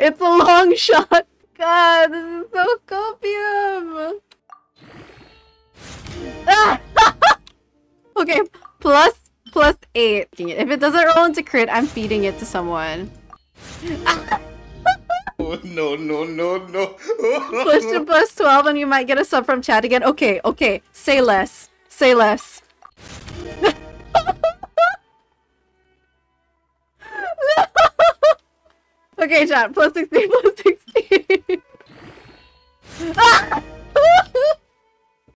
it's a long shot. God, this is so copium. Ah! okay, plus plus eight. If it doesn't roll into crit, I'm feeding it to someone. Oh, no, no, no, no. Push to plus 12 and you might get a sub from chat again. Okay, okay. Say less. Say less. Okay, chat. Plus 16, plus 16. ah!